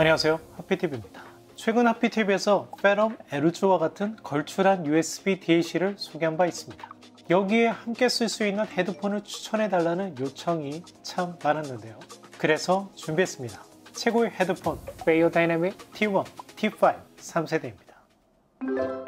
안녕하세요. 하피TV입니다. 최근 하피TV에서 Ferrum ERCO와 같은 걸출한 USB DAC를 소개한 바 있습니다. 여기에 함께 쓸 수 있는 헤드폰을 추천해 달라는 요청이 참 많았는데요. 그래서 준비했습니다. 최고의 헤드폰 Beyerdynamic T1, T5 3세대입니다.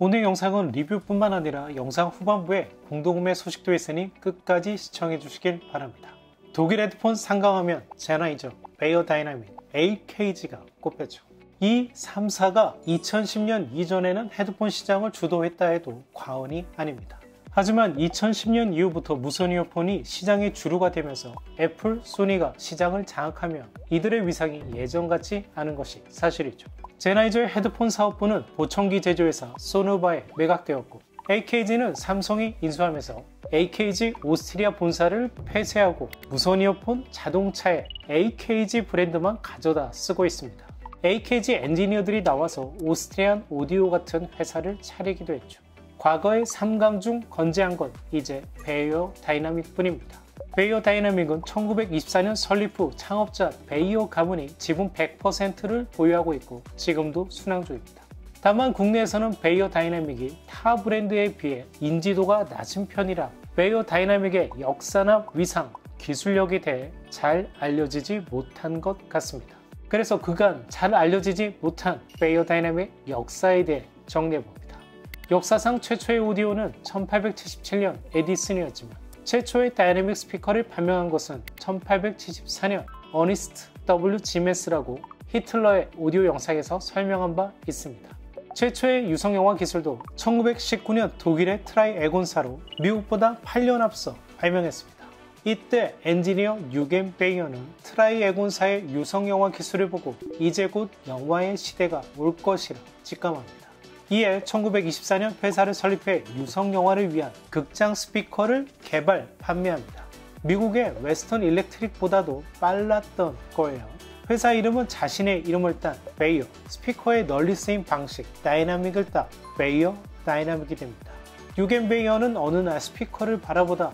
오늘 영상은 리뷰뿐만 아니라 영상 후반부에 공동구매 소식도 있으니 끝까지 시청해 주시길 바랍니다 독일 헤드폰 3강하면 Sennheiser Beyerdynamic AKG가 꼽혔죠. 이 3사가 2010년 이전에는 헤드폰 시장을 주도했다 해도 과언이 아닙니다. 하지만 2010년 이후부터 무선 이어폰이 시장의 주류가 되면서 애플, 소니가 시장을 장악하며 이들의 위상이 예전 같지 않은 것이 사실이죠. Sennheiser의 헤드폰 사업부는 보청기 제조회사 Sonova에 매각되었고 AKG는 삼성이 인수하면서 AKG 오스트리아 본사를 폐쇄하고 무선 이어폰 자동차에 AKG 브랜드만 가져다 쓰고 있습니다. AKG 엔지니어들이 나와서 Austrian Audio 같은 회사를 차리기도 했죠. 과거의 3강 중 건재한 건 이제 Beyerdynamic 뿐입니다. Beyerdynamic은 1924년 설립 후 창업자 베이어 가문이 지분 100%를 보유하고 있고 지금도 순항 중입니다. 다만 국내에서는 Beyerdynamic이 타 브랜드에 비해 인지도가 낮은 편이라 Beyerdynamic의 역사나 위상, 기술력에 대해 잘 알려지지 못한 것 같습니다. 그래서 그간 잘 알려지지 못한 Beyerdynamic 역사에 대해 정리해봅니다. 역사상 최초의 오디오는 1877년 에디슨이었지만 최초의 다이내믹 스피커를 발명한 것은 1874년 에른스트 W 지멘스라고 히틀러의 오디오 영상에서 설명한 바 있습니다. 최초의 유성영화 기술도 1919년 독일의 Tri-Ergon사로 미국보다 8년 앞서 발명했습니다. 이때 엔지니어 유겐 베이어는 Tri-Ergon사의 유성영화 기술을 보고 이제 곧 영화의 시대가 올 것이라 직감합니다. 이에 1924년 회사를 설립해 유성영화를 위한 극장 스피커를 개발, 판매합니다. 미국의 Western Electric보다도 빨랐던 거예요. 회사 이름은 자신의 이름을 딴 베이어, 스피커의 널리 쓰인 방식, 다이나믹을 따 Beyerdynamic이 됩니다. 유겐 베이어는 어느 날 스피커를 바라보다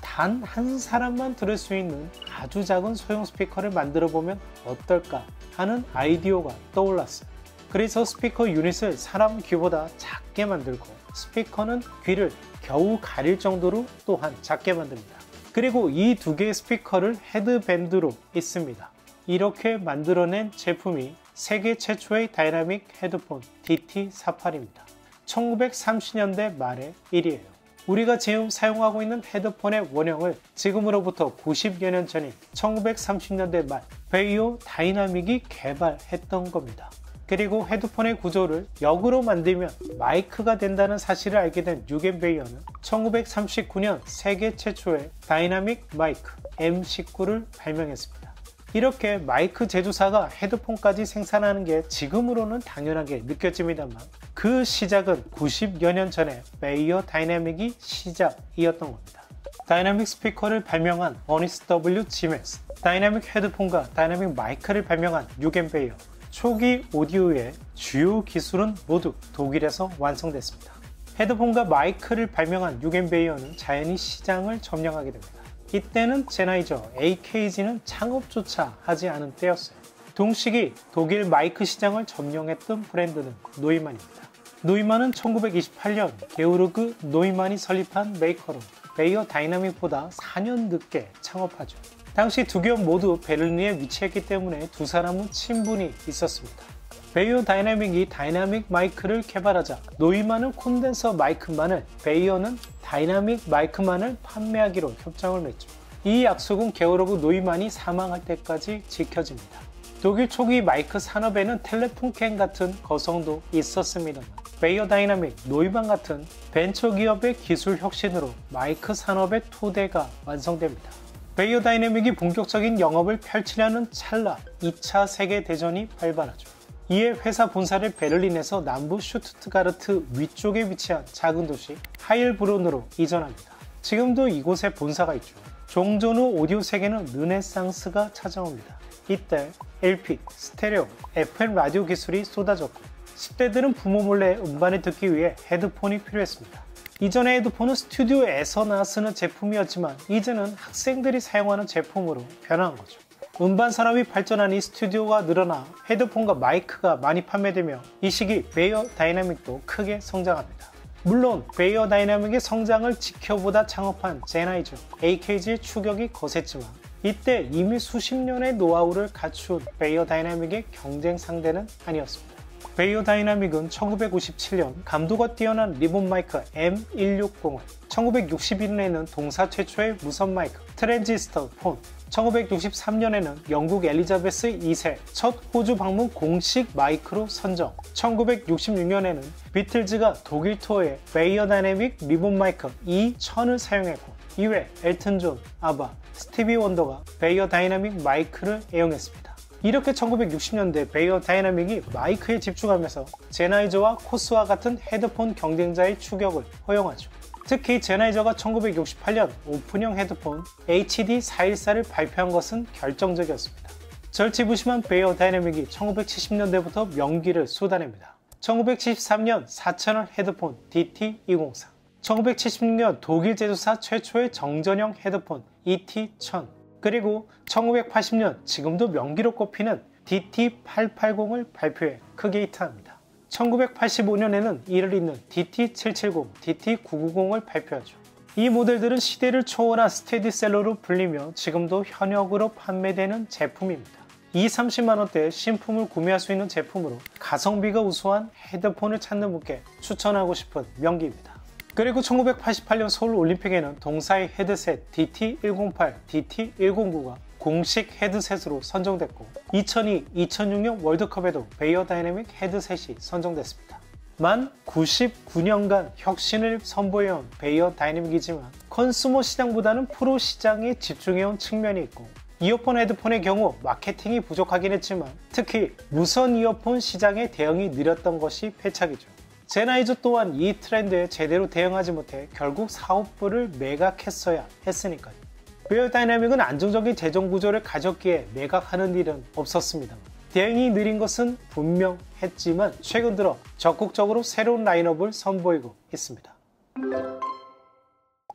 단 한 사람만 들을 수 있는 아주 작은 소형 스피커를 만들어 보면 어떨까 하는 아이디어가 떠올랐어요. 그래서 스피커 유닛을 사람 귀보다 작게 만들고 스피커는 귀를 겨우 가릴 정도로 또한 작게 만듭니다. 그리고 이 두 개의 스피커를 헤드밴드로 잇습니다. 이렇게 만들어낸 제품이 세계 최초의 다이나믹 헤드폰 DT48입니다. 1930년대 말의 일이에요. 우리가 지금 사용하고 있는 헤드폰의 원형을 지금으로부터 90여 년 전인 1930년대 말 Beyerdynamic이 개발했던 겁니다. 그리고 헤드폰의 구조를 역으로 만들면 마이크가 된다는 사실을 알게 된 유겐 베이어는 1939년 세계 최초의 다이나믹 마이크 M19를 발명했습니다. 이렇게 마이크 제조사가 헤드폰까지 생산하는 게 지금으로는 당연하게 느껴집니다만 그 시작은 90여 년 전에 베이어 다이내믹이 시작이었던 겁니다. 다이내믹 스피커를 발명한 어니스트 W 지멘스, 다이내믹 헤드폰과 다이내믹 마이크를 발명한 유겐 베이어, 초기 오디오의 주요 기술은 모두 독일에서 완성됐습니다. 헤드폰과 마이크를 발명한 유겐 베이어는 자연히 시장을 점령하게 됩니다. 이때는 젠하이저 AKG는 창업조차 하지 않은 때였어요. 동시기 독일 마이크 시장을 점령했던 브랜드는 노이만입니다. 노이만은 1928년 게오르그 노이만이 설립한 메이커로 베이어 다이나믹보다 4년 늦게 창업하죠. 당시 두 기업 모두 베를린에 위치했기 때문에 두 사람은 친분이 있었습니다. 베이어 다이나믹이 다이나믹 마이크를 개발하자 노이만은 콘덴서 마이크만을 베이어는 다이나믹 마이크만을 판매하기로 협정을 맺죠. 이 약속은 게오르그 노이만이 사망할 때까지 지켜집니다. 독일 초기 마이크 산업에는 텔레풍켄 같은 거성도 있었습니다만 베이어 다이나믹, 노이만 같은 벤처 기업의 기술 혁신으로 마이크 산업의 토대가 완성됩니다. 베이어 다이내믹이 본격적인 영업을 펼치려는 찰나 2차 세계대전이 발발하죠. 이에 회사 본사를 베를린에서 남부 슈투트가르트 위쪽에 위치한 작은 도시 하일브론으로 이전합니다. 지금도 이곳에 본사가 있죠. 종전 후 오디오 세계는 르네상스가 찾아옵니다. 이때 LP, 스테레오, FM 라디오 기술이 쏟아졌고 10대들은 부모 몰래 음반을 듣기 위해 헤드폰이 필요했습니다. 이전의 헤드폰은 스튜디오에서나 쓰는 제품이었지만 이제는 학생들이 사용하는 제품으로 변한 거죠. 음반 산업이 발전하니 스튜디오가 늘어나 헤드폰과 마이크가 많이 판매되며 이 시기 베이어 다이나믹도 크게 성장합니다. 물론 베이어 다이나믹의 성장을 지켜보다 창업한 젠하이저 AKG의 추격이 거셌지만 이때 이미 수십 년의 노하우를 갖춘 베이어 다이나믹의 경쟁 상대는 아니었습니다. 베이어 다이나믹은 1957년 감도가 뛰어난 리본 마이크 M160을 1961년에는 동사 최초의 무선 마이크 트랜지스터 폰 1963년에는 영국 엘리자베스 2세 첫 호주 방문 공식 마이크로 선정 1966년에는 비틀즈가 독일 투어에 베이어 다이내믹 리본 마이크 E1000을 사용했고 이외 엘튼 존, 아바, 스티비 원더가 베이어 다이나믹 마이크를 애용했습니다. 이렇게 1960년대 베이어 다이나믹이 마이크에 집중하면서 젠하이저와 코스와 같은 헤드폰 경쟁자의 추격을 허용하죠. 특히 젠하이저가 1968년 오픈형 헤드폰 HD414를 발표한 것은 결정적이었습니다. 절치부심한 베이어 다이내믹이 1970년대부터 명기를 쏟아냅니다. 1973년 4채널 헤드폰 DT204 1976년 독일 제조사 최초의 정전형 헤드폰 ET1000 그리고 1980년 지금도 명기로 꼽히는 DT880을 발표해 크게 히트합니다. 1985년에는 이를 잇는 DT770, DT990을 발표하죠. 이 모델들은 시대를 초월한 스테디셀러로 불리며 지금도 현역으로 판매되는 제품입니다. 2, 30만원대의 신품을 구매할 수 있는 제품으로 가성비가 우수한 헤드폰을 찾는 분께 추천하고 싶은 명기입니다. 그리고 1988년 서울 올림픽에는 동사의 헤드셋 DT108, DT109가 공식 헤드셋으로 선정됐고 2002, 2006년 월드컵에도 베이어 다이내믹 헤드셋이 선정됐습니다. 만 99년간 혁신을 선보여온 베이어 다이내믹이지만 consumer 시장보다는 프로 시장에 집중해온 측면이 있고 이어폰 헤드폰의 경우 마케팅이 부족하긴 했지만 특히 무선 이어폰 시장의 대응이 느렸던 것이 패착이죠. 젠하이저 또한 이 트렌드에 제대로 대응하지 못해 결국 사업부를 매각했어야 했으니까요. 베이어 다이내믹은 안정적인 재정 구조를 가졌기에 매각하는 일은 없었습니다. 대응이 느린 것은 분명했지만 최근 들어 적극적으로 새로운 라인업을 선보이고 있습니다.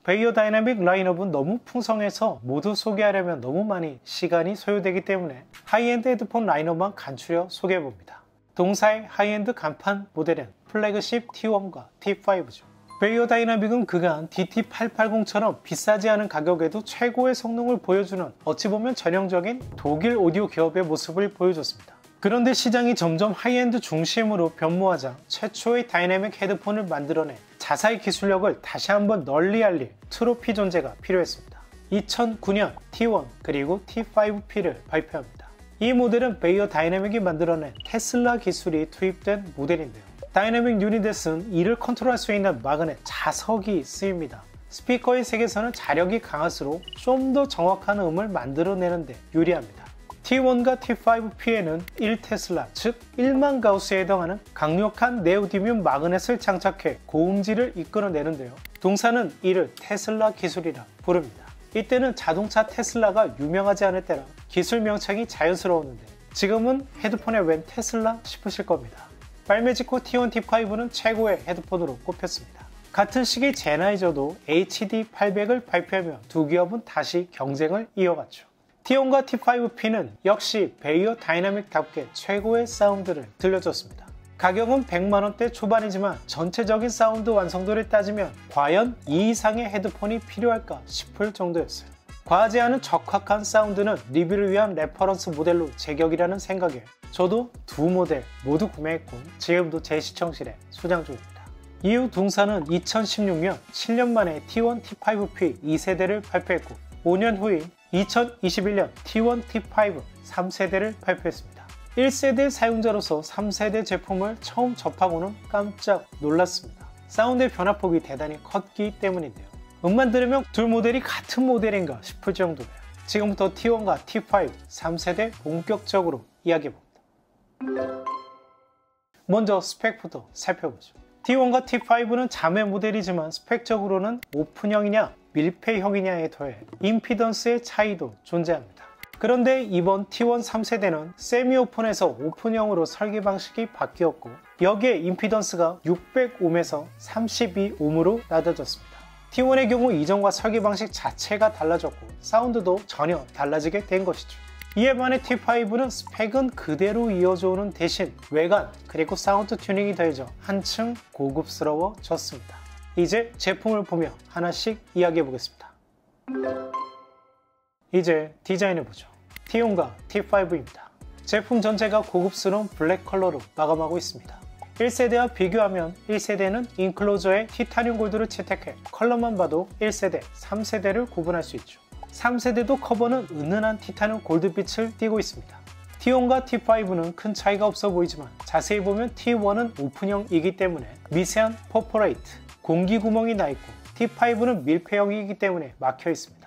베이어 다이내믹 라인업은 너무 풍성해서 모두 소개하려면 너무 많이 시간이 소요되기 때문에 하이엔드 헤드폰 라인업만 간추려 소개해봅니다. 동사의 하이엔드 간판 모델은 flagship T1과 T5죠. 베이어 다이나믹은 그간 DT880처럼 비싸지 않은 가격에도 최고의 성능을 보여주는 어찌 보면 전형적인 독일 오디오 기업의 모습을 보여줬습니다. 그런데 시장이 점점 하이엔드 중심으로 변모하자 최초의 다이내믹 헤드폰을 만들어내 자사의 기술력을 다시 한번 널리 알릴 트로피 존재가 필요했습니다. 2009년 T1 그리고 T5P를 발표합니다. 이 모델은 베이어 다이내믹이 만들어낸 테슬라 기술이 투입된 모델인데요. 다이내믹 유닛에는 이를 컨트롤할 수 있는 magnet 자석이 쓰입니다. 스피커의 세계에서는 자력이 강할수록 좀 더 정확한 음을 만들어내는데 유리합니다. T1과 T5P에는 1테슬라, 즉 1만 가우스에 해당하는 강력한 네오디뮴 magnet을 장착해 고음질을 이끌어내는데요. 동사는 이를 테슬라 기술이라 부릅니다. 이때는 자동차 테슬라가 유명하지 않을 때라 기술 명칭이 자연스러웠는데 지금은 헤드폰에 웬 테슬라 싶으실 겁니다. 발매 직후 T1, T5는 최고의 헤드폰으로 꼽혔습니다. 같은 시기 젠하이저도 HD800을 발표하며 두 기업은 다시 경쟁을 이어갔죠. T1과 T5P는 역시 베이어 다이나믹답게 최고의 사운드를 들려줬습니다. 가격은 100만원대 초반이지만 전체적인 사운드 완성도를 따지면 과연 이 이상의 헤드폰이 필요할까 싶을 정도였어요. 과하지 않은 적확한 사운드는 리뷰를 위한 레퍼런스 모델로 제격이라는 생각에 저도 두 모델 모두 구매했고 지금도 제 시청실에 소장 중입니다. 이후 동사는 2016년 7년 만에 T1, T5P 2세대를 발표했고 5년 후인 2021년 T1, T5 3세대를 발표했습니다. 1세대 사용자로서 3세대 제품을 처음 접하고는 깜짝 놀랐습니다. 사운드의 변화폭이 대단히 컸기 때문인데요. 음만 들으면 둘 모델이 같은 모델인가 싶을 정도예요. 지금부터 T1과 T5 3세대 본격적으로 이야기해봅니다. 먼저 스펙부터 살펴보죠. T1과 T5는 자매 모델이지만 스펙적으로는 오픈형이냐 밀폐형이냐에 더해 임피던스의 차이도 존재합니다. 그런데 이번 T1 3세대는 세미 오픈에서 오픈형으로 설계 방식이 바뀌었고 여기에 임피던스가 600옴에서 32옴으로 낮아졌습니다. T1의 경우 이전과 설계 방식 자체가 달라졌고 사운드도 전혀 달라지게 된 것이죠. 이에 반해 T5는 스펙은 그대로 이어져오는 대신 외관 그리고 사운드 튜닝이 더해져 한층 고급스러워졌습니다. 이제 제품을 보며 하나씩 이야기해 보겠습니다. 이제 디자인해보죠. T1과 T5입니다. 제품 전체가 고급스러운 블랙 컬러로 마감하고 있습니다. 1세대와 비교하면 1세대는 enclosure에 티타늄 골드를 채택해 컬러만 봐도 1세대, 3세대를 구분할 수 있죠. 3세대도 커버는 은은한 티타늄 골드빛을 띠고 있습니다. T1과 T5는 큰 차이가 없어 보이지만 자세히 보면 T1은 오픈형이기 때문에 미세한 perforate, 공기 구멍이 나 있고 T5는 밀폐형이기 때문에 막혀 있습니다.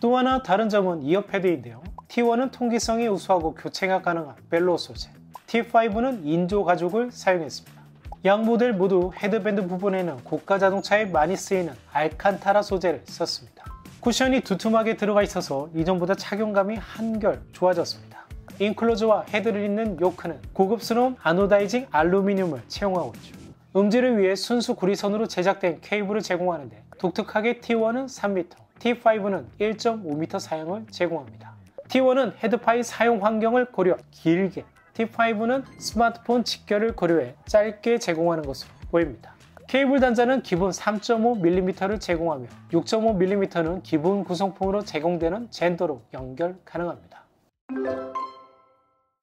또 하나 다른 점은 ear pad인데요. T1은 통기성이 우수하고 교체가 가능한 velour 소재, T5는 인조 가죽을 사용했습니다. 양 모델 모두 헤드밴드 부분에는 고가 자동차에 많이 쓰이는 알칸타라 소재를 썼습니다. 쿠션이 두툼하게 들어가 있어서 이전보다 착용감이 한결 좋아졌습니다. 인클로즈와 헤드를 잇는 요크는 고급스러운 아노다이징 알루미늄을 채용하고 있죠. 음질을 위해 순수 구리선으로 제작된 케이블을 제공하는데 독특하게 T1은 3m, T5는 1.5m 사양을 제공합니다. T1은 헤드파이 사용 환경을 고려 길게, T5는 스마트폰 직결을 고려해 짧게 제공하는 것으로 보입니다. 케이블 단자는 기본 3.5mm를 제공하며 6.5mm는 기본 구성품으로 제공되는 젠더로 연결 가능합니다.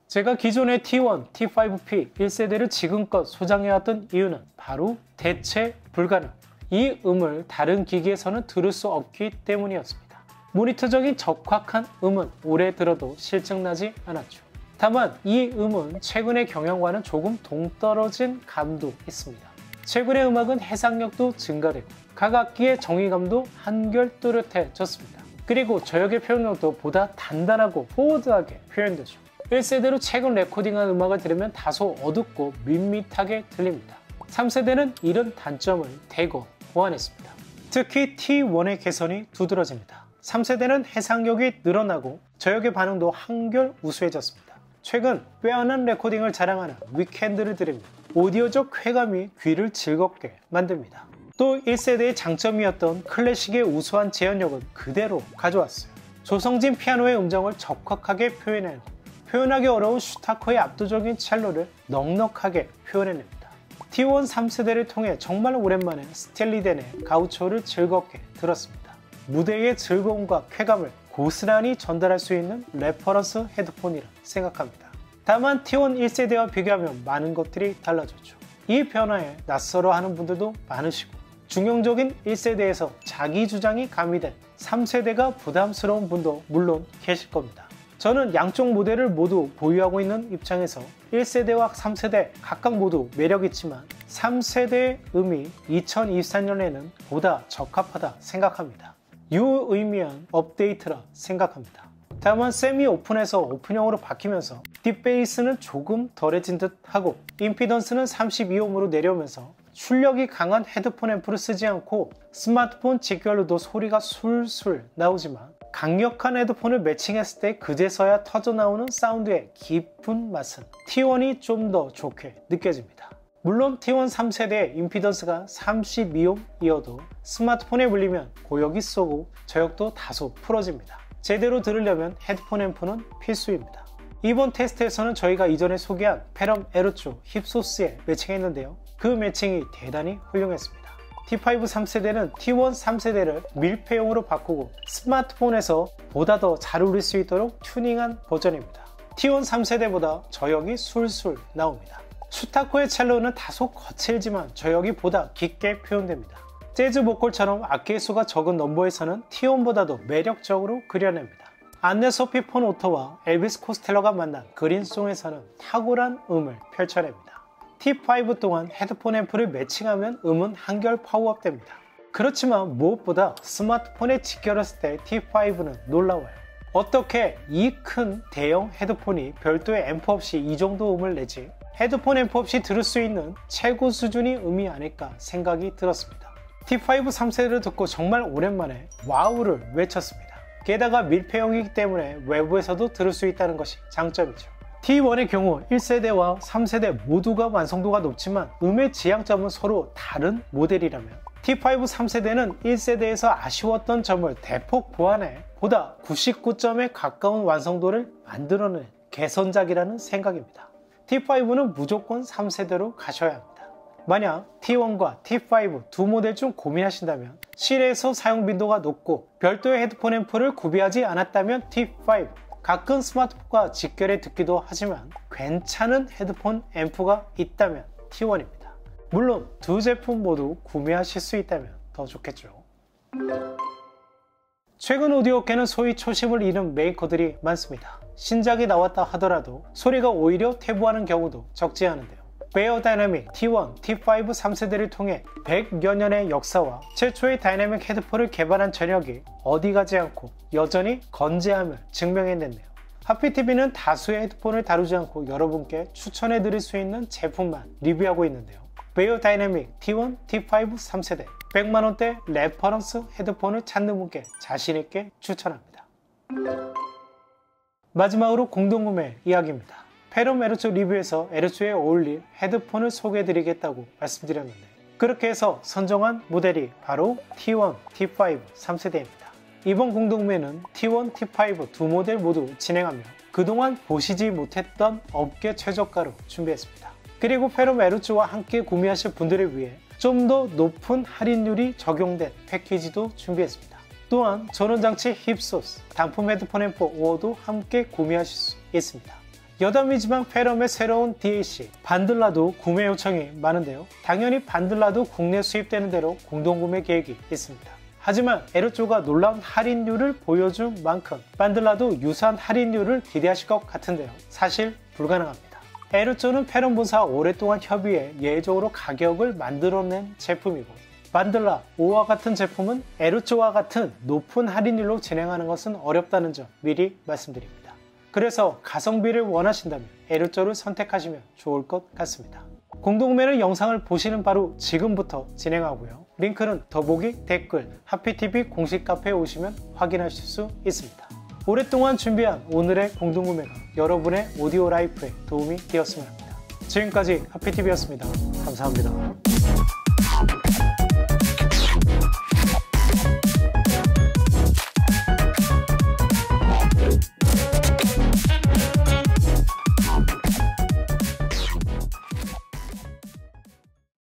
제가 기존의 T1, T5P 1세대를 지금껏 소장해왔던 이유는 바로 대체 불가능. 이 음을 다른 기기에서는 들을 수 없기 때문이었습니다. 모니터적인 적확한 음은 오래 들어도 실증나지 않았죠. 다만 이 음은 최근의 경영과는 조금 동떨어진 감도 있습니다. 최근의 음악은 해상력도 증가되고 각 악기의 정의감도 한결 뚜렷해졌습니다. 그리고 저역의 표현력도 보다 단단하고 포워드하게 표현되죠. 1세대로 최근 레코딩한 음악을 들으면 다소 어둡고 밋밋하게 들립니다. 3세대는 이런 단점을 대거 보완했습니다. 특히 T1의 개선이 두드러집니다. 3세대는 해상력이 늘어나고 저역의 반응도 한결 우수해졌습니다. 최근 빼어난 레코딩을 자랑하는 위켄드를 들으면 오디오적 쾌감이 귀를 즐겁게 만듭니다. 또 1세대의 장점이었던 클래식의 우수한 재현력은 그대로 가져왔어요. 조성진 피아노의 음정을 적확하게 표현해내고 표현하기 어려운 슈타코의 압도적인 첼로를 넉넉하게 표현해냅니다. T1 3세대를 통해 정말 오랜만에 스틸리 댄의 가우초를 즐겁게 들었습니다. 무대의 즐거움과 쾌감을 고스란히 전달할 수 있는 레퍼런스 헤드폰이라 생각합니다. 다만 T1 1세대와 비교하면 많은 것들이 달라졌죠. 이 변화에 낯설어 하는 분들도 많으시고 중용적인 1세대에서 자기 주장이 가미된 3세대가 부담스러운 분도 물론 계실 겁니다. 저는 양쪽 모델을 모두 보유하고 있는 입장에서 1세대와 3세대 각각 모두 매력있지만 3세대의 음이 2024년에는 보다 적합하다 생각합니다. 유의미한 업데이트라 생각합니다. 다만 세미 오픈에서 오픈형으로 바뀌면서 딥베이스는 조금 덜해진 듯 하고 임피던스는 32옴으로 내려오면서 출력이 강한 헤드폰 앰프를 쓰지 않고 스마트폰 직결로도 소리가 술술 나오지만 강력한 헤드폰을 매칭했을 때 그제서야 터져나오는 사운드의 깊은 맛은 T1이 좀 더 좋게 느껴집니다. 물론 T1 3세대의 임피던스가 32옴이어도 스마트폰에 물리면 고역이 쏘고 저역도 다소 풀어집니다. 제대로 들으려면 헤드폰 앰프는 필수입니다. 이번 테스트에서는 저희가 이전에 소개한 페럼 에르초 힙소스에 매칭했는데요. 그 매칭이 대단히 훌륭했습니다. T5 3세대는 T1 3세대를 밀폐용으로 바꾸고 스마트폰에서 보다 더 잘 울릴 수 있도록 튜닝한 버전입니다. T1 3세대보다 저역이 술술 나옵니다. 슈타커의 첼로는 다소 거칠지만 저역이 보다 깊게 표현됩니다. 재즈 보컬처럼 악기의 수가 적은 넘버에서는 T1보다도 매력적으로 그려냅니다. 안네 소피 폰 오토와 엘비스 코스텔로가 만난 Green Song에서는 탁월한 음을 펼쳐냅니다. T5 또한 헤드폰 앰프를 매칭하면 음은 한결 파워업 됩니다. 그렇지만 무엇보다 스마트폰에 직결했을 때 T5는 놀라워요. 어떻게 이 큰 대형 헤드폰이 별도의 앰프 없이 이 정도 음을 내지 헤드폰 앰프 없이 들을 수 있는 최고 수준의 음이 아닐까 생각이 들었습니다. T5 3세대를 듣고 정말 오랜만에 wow를 외쳤습니다. 게다가 밀폐형이기 때문에 외부에서도 들을 수 있다는 것이 장점이죠. T1의 경우 1세대와 3세대 모두가 완성도가 높지만 음의 지향점은 서로 다른 모델이라면 T5 3세대는 1세대에서 아쉬웠던 점을 대폭 보완해 보다 99점에 가까운 완성도를 만들어낸 개선작이라는 생각입니다. T5는 무조건 3세대로 가셔야 합니다. 만약 T1과 T5 두 모델 중 고민하신다면 실내에서 사용 빈도가 높고 별도의 헤드폰 앰프를 구비하지 않았다면 T5 가끔 스마트폰과 직결해 듣기도 하지만 괜찮은 헤드폰 앰프가 있다면 T1입니다. 물론 두 제품 모두 구매하실 수 있다면 더 좋겠죠. 최근 오디오계는 소위 초심을 잃은 메이커들이 많습니다. 신작이 나왔다 하더라도 소리가 오히려 퇴보하는 경우도 적지 않은데요. 베이어다이나믹 T1, T5 3세대를 통해 100여 년의 역사와 최초의 다이나믹 헤드폰을 개발한 전력이 어디 가지 않고 여전히 건재함을 증명해냈네요. 하피TV는 다수의 헤드폰을 다루지 않고 여러분께 추천해 드릴 수 있는 제품만 리뷰하고 있는데요. 베이어다이나믹 T1, T5 3세대 100만원대 레퍼런스 헤드폰을 찾는 분께 자신있게 추천합니다. 마지막으로 공동구매 이야기입니다. 페롬 에르츠 리뷰에서 에르츠에 어울릴 헤드폰을 소개해드리겠다고 말씀드렸는데 그렇게 해서 선정한 모델이 바로 T1, T5 3세대입니다. 이번 공동구매는 T1, T5 두 모델 모두 진행하며 그동안 보시지 못했던 업계 최저가로 준비했습니다. 그리고 페롬 에르츠와 함께 구매하실 분들을 위해 좀 더 높은 할인율이 적용된 패키지도 준비했습니다. 또한 전원장치 힙소스, 단품 헤드폰 앰프 5호도 함께 구매하실 수 있습니다. 여담이지만 페럼의 새로운 DLC 반들라도 구매 요청이 많은데요. 당연히 반들라도 국내 수입되는 대로 공동구매 계획이 있습니다. 하지만 에르조가 놀라운 할인율을 보여준 만큼 반들라도 유사한 할인율을 기대하실 것 같은데요. 사실 불가능합니다. 에르조는 페럼 본사와 오랫동안 협의해 예외적으로 가격을 만들어낸 제품이고 반들라 5와 같은 제품은 에르조와 같은 높은 할인율로 진행하는 것은 어렵다는 점 미리 말씀드립니다. 그래서 가성비를 원하신다면 에르조를 선택하시면 좋을 것 같습니다. 공동구매는 영상을 보시는 바로 지금부터 진행하고요. 링크는 더보기 댓글 하피TV 공식 카페에 오시면 확인하실 수 있습니다. 오랫동안 준비한 오늘의 공동구매가 여러분의 오디오 라이프에 도움이 되었으면 합니다. 지금까지 하피TV였습니다. 감사합니다.